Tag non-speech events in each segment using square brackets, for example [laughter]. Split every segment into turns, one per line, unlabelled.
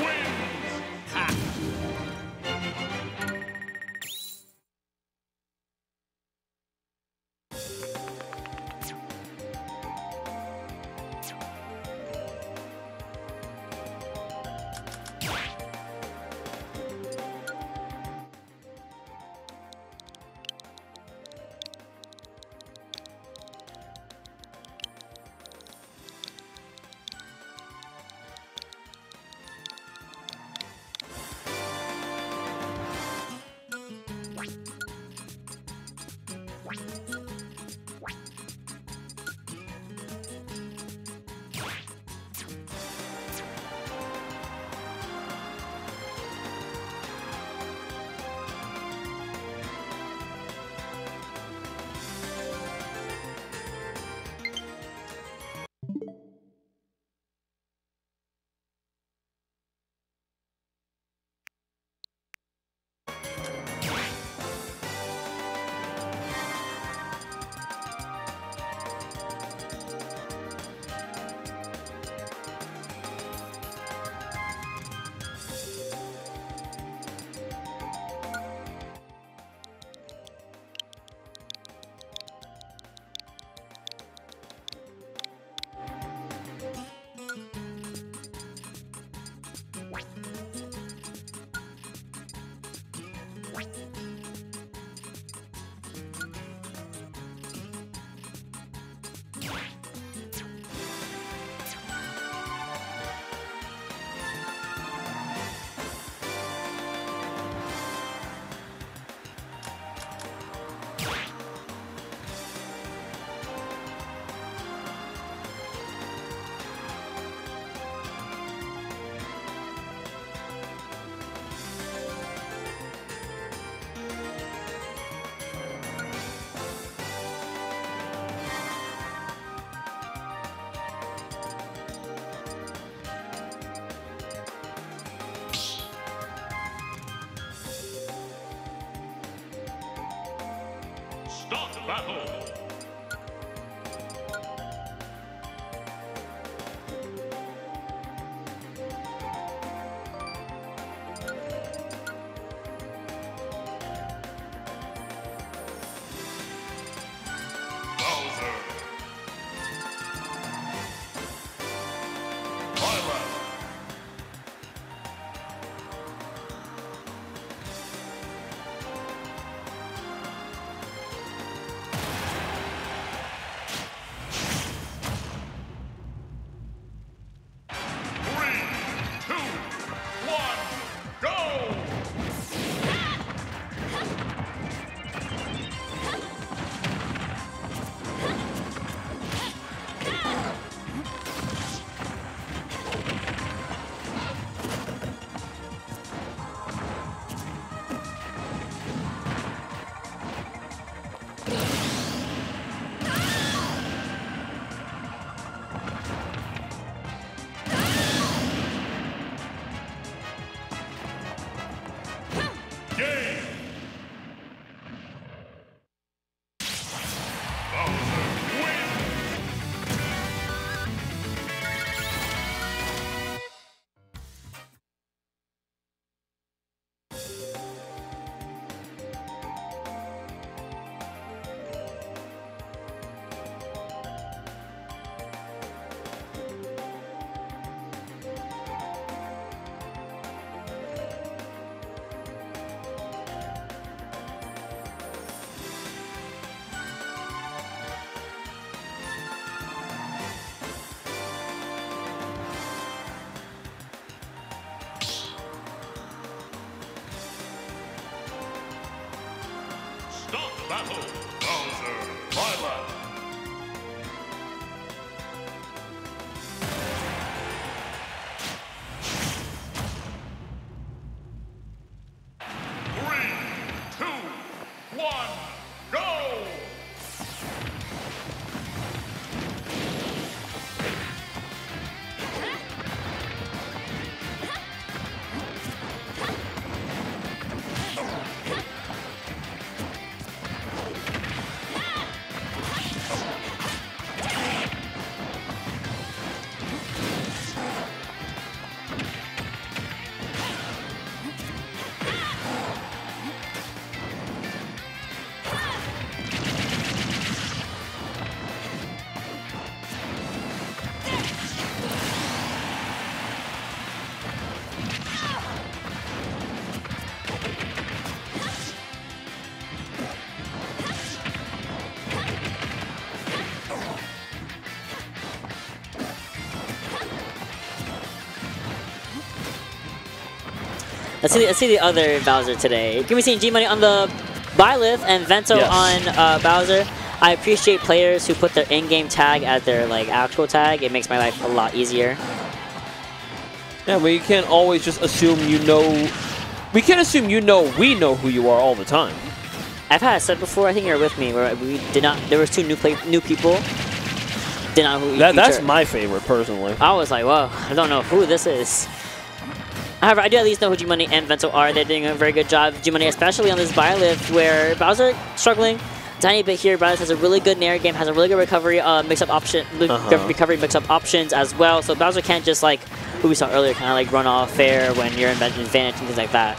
Win. Música うん。Start battle! Battle!
Let's see, let's see the other Bowser today. Give me seeing G Money on the Byleth and Vento
Yes.
on uh, Bowser. I appreciate players who put their in-game tag as their like actual tag. It makes my life a lot easier.
Yeah, but you can't always just assume you know. We can't assume you know we know who you are all the time.
I've had said before. I think you're with me where we did not. There was two new play new people. Did not know who
That, that's my favorite, personally.
I was like, whoa, I don't know who this is. However, I do at least know who G-Money and Vento are. They're doing a very good job. G-Money, especially on this Byleth, where Bowser struggling tiny bit here. Byleth has a really good nair game, has a really good recovery uh, mix-up option,
Uh-huh.
recovery mix-up options as well. So Bowser can't just like, who we saw earlier, kind of like run off fair when you're in advantage and things like that.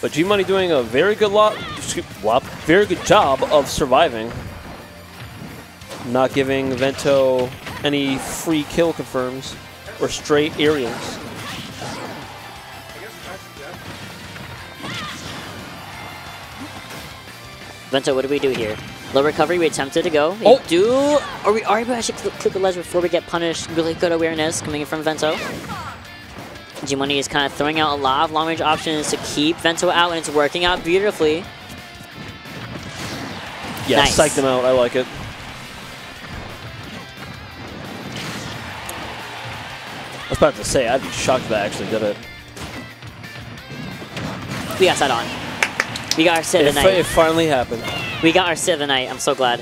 But G Money doing a very good lot, wop, very good job of surviving. Not giving Vento any free kill confirms or straight aerials.
Vento, what do we do here? Low recovery, we attempted to go. We
Oh.
do, are we are to actually cl- click the ledge before we get punished? Really good awareness coming in from Vento. G-Money is kind of throwing out a lot of long-range options to keep Vento out, and it's working out beautifully.
Yeah,
Nice.
psych them out. I like it. I was about to say, I'd be shocked if I actually did it.
We got that on. We got our sit
It,
of the
fi- it finally happened.
We got our sit of the night. I'm so glad.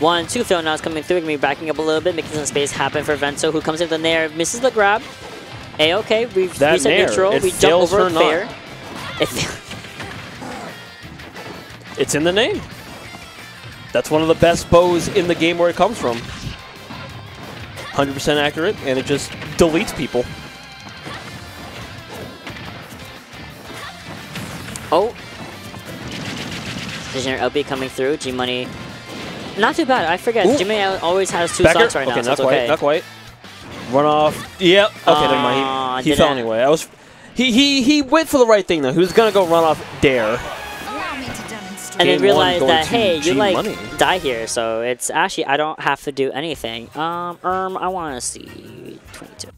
One, two fail nows coming through. Gonna be backing up a little bit, making some space happen for Vento, who comes in the nair, misses the grab. A-okay, we've
That
reset
nair,
neutral. we jump over
her
fair. It
It's in the name. That's one of the best bows in the game where it comes from. 100% accurate, and it just deletes people.
Oh. Degenerate LB coming through. G Money. Not too bad. I forget.
Ooh.
G Money always has two
Backer?
stocks right now,
okay,
so
not
it's
quite,
okay.
not quite. Run off. Yep. Okay, never mind. He, he fell anyway. I was. He, he he went for the right thing though. He was gonna go run off dare.
And then realized that hey, you like
Money.
die here, so it's actually I don't have to do anything. Um, um, I want to see 22.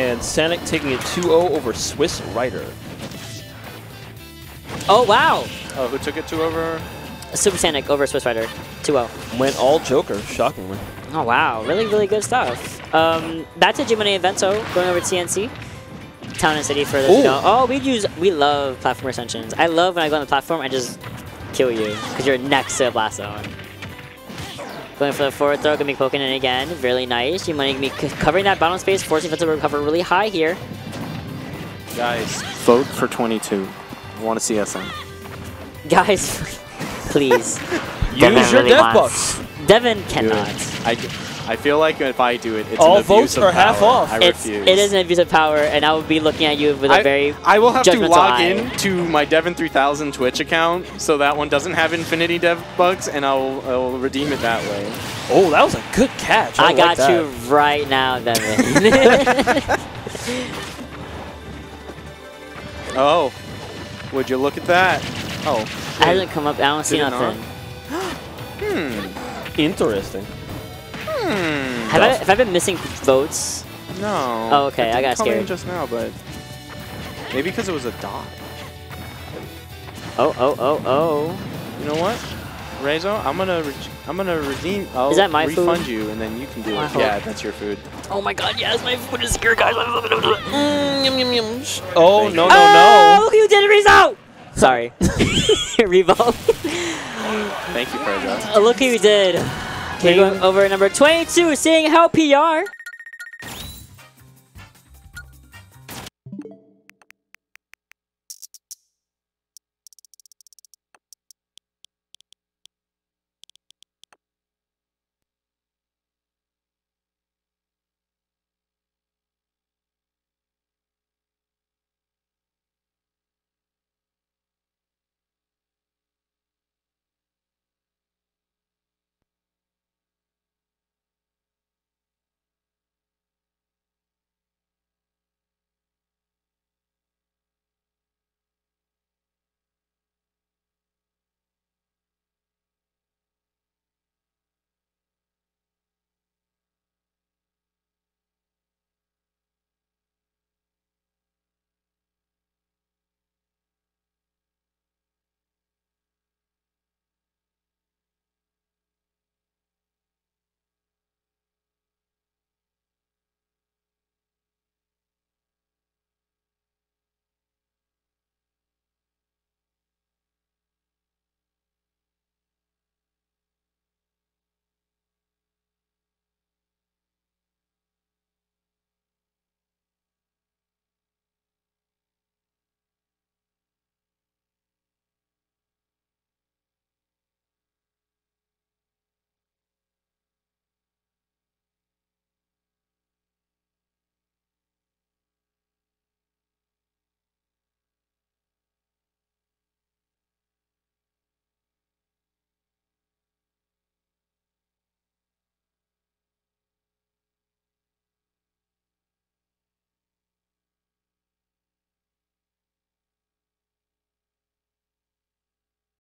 And Sanic taking it 2-0 over Swiss Rider.
Oh wow,
Oh, who took it to over?
Super Sanic over Swiss Rider, 2-0.
Went all Joker, shockingly.
Oh wow, really really good stuff. Um, back to G Money and Vento going over to TNC. Town and City for those who
Ooh.
know. Oh, we use we love platform ascensions. I love when I go on the platform, I just kill you because you're next to a blast zone. Going for the forward throw, gonna be poking in again. Really nice. G might be covering that bottom space, forcing Vento to recover really high here.
Guys, vote for 22. I want to see SM.
Guys, [laughs] please. [laughs]
Use
Devin
your
really
death
wants-
bucks.
Devin
Do it.
cannot.
I, I feel like if I do it, it's
All
an abuse
votes
of
are half off.
I
It's,
refuse.
it is an abuse of power, and I will be looking at you with a
I,
very
I will have to
judgmental
log
eye.
in to my Devon 3000 Twitch account, so that one doesn't have Infinity Dev bugs, and I'll, I'll redeem it that way.
Oh, that was a good catch. I,
I got
that.
you right now, Devin. [laughs]
Oh, would you look at that? Oh,
It hasn't come up. I don't see
Did not?
nothing. [gasps]
hmm,
Interesting.
Hmm.
Have I, have I been missing votes?
No.
Oh, okay,
It
I got scared.
just now, but maybe because it was a dot.
Oh, oh, oh, oh.
You know what, Rezo? I'm gonna re- I'm gonna redeem. I'll
Is that my food?
refund you, and then you can do
My
it.
fault.
Yeah, that's your food.
Oh my god, yes, my food is here, guys.
Mm, yum, yum, yum. Oh,
Thank
no,
you.
no,
Oh,
no.
look you did, Rizzo! Sorry. [laughs] [laughs] Revo.
Thank you, Prejo.
oh, look who you did. We're going over number 22, seeing how PR.